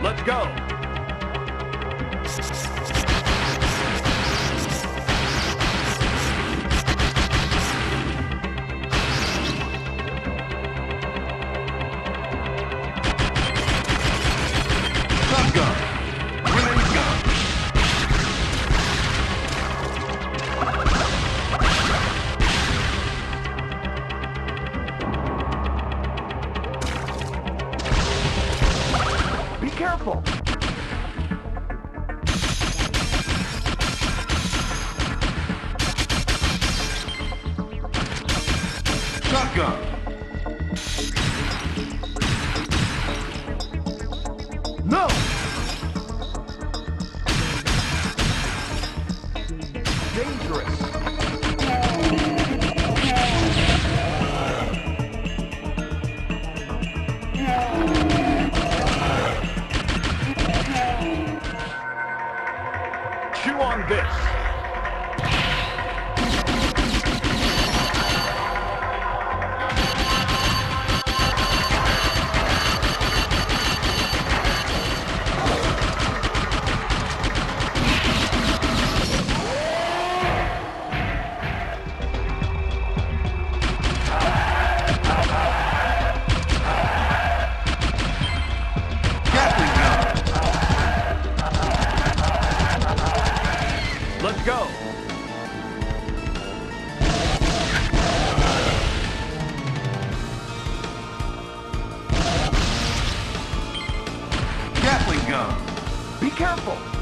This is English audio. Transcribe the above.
Let's go. Careful. Shotgun. No! Dangerous. On this. Gun. Be careful.